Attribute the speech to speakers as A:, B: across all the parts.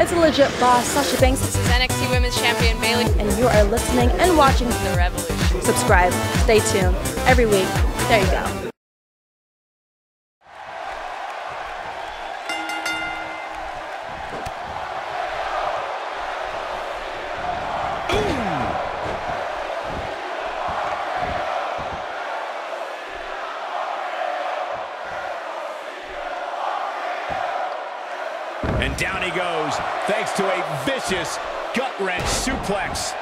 A: It's a legit boss, Sasha Banks.
B: This is NXT Women's Champion Bayley.
A: And you are listening and watching
B: The RevELLEution.
A: Subscribe. Stay tuned. Every week. There you go.
C: And down he goes, thanks to a vicious gut-wrench suplex.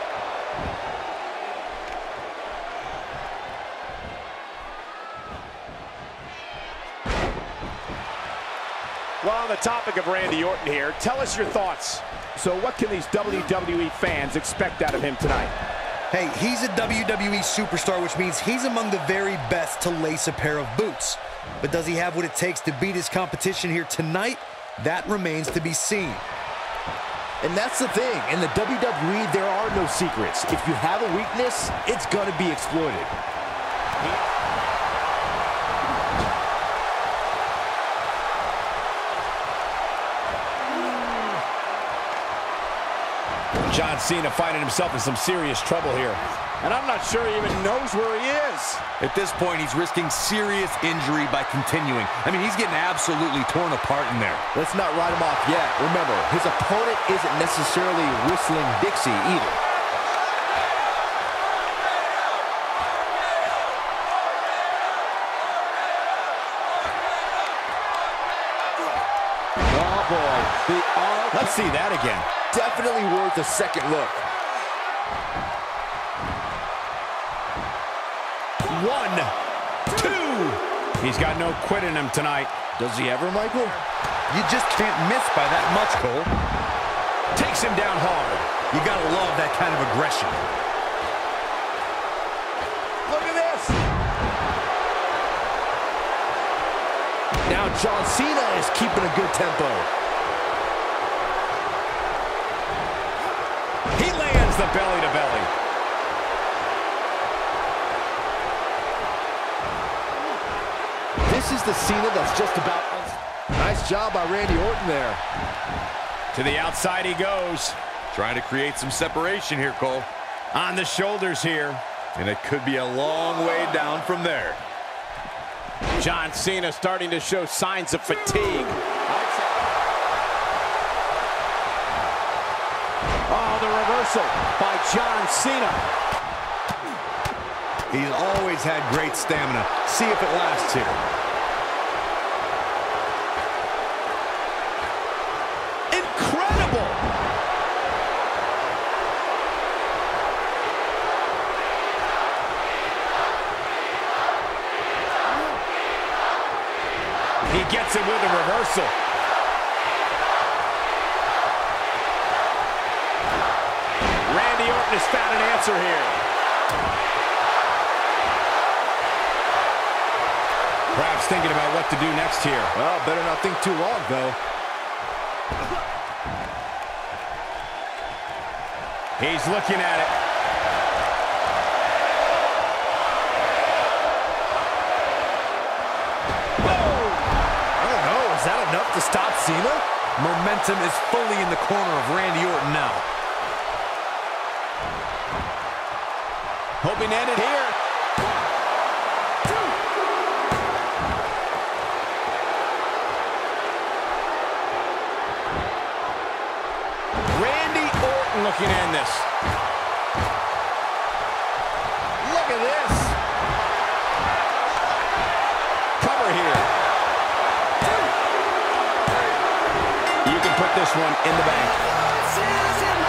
C: Well, on the topic of Randy Orton here, tell us your thoughts. So what can these WWE fans expect out of him tonight?
D: Hey, he's a WWE superstar, which means he's among the very best to lace a pair of boots. But does he have what it takes to beat his competition here tonight? That remains to be seen.
E: And that's the thing. In the WWE, there are no secrets. If you have a weakness, it's going to be exploited.
C: John Cena finding himself in some serious trouble here. And I'm not sure he even knows where he is.
F: At this point, he's risking serious injury by continuing. I mean, he's getting absolutely torn apart in there.
E: Let's not write him off yet. Remember, his opponent isn't necessarily whistling Dixie either. Oh, boy. The arm
C: Let's see that again.
E: definitely worth a second look.
C: One, two. He's got no quit in him tonight.
E: Does he ever, Michael?
D: You just can't miss by that much, Cole.
C: Takes him down hard.
D: You gotta love that kind of aggression.
E: Look at this. Now John Cena is keeping a good tempo.
C: He lands the belly to belly.
E: This is the Cena that's just about... Nice job by Randy Orton there.
C: To the outside he goes.
F: Trying to create some separation here, Cole.
C: On the shoulders here.
F: And it could be a long way down from there.
C: John Cena starting to show signs of fatigue. Oh, the reversal by John Cena.
D: He's always had great stamina. See if it lasts here.
C: Incredible! He gets it with a reversal. Orton has found an answer here. Perhaps thinking about what to do next here.
E: Well, better not think too long, though.
C: He's looking at it.
E: I don't know. Is that enough to stop Cena?
D: Momentum is fully in the corner of Randy Orton now.
C: Hoping to end it here. Randy Orton looking to end this. Look at this. Cover here. You can put this one in the bank.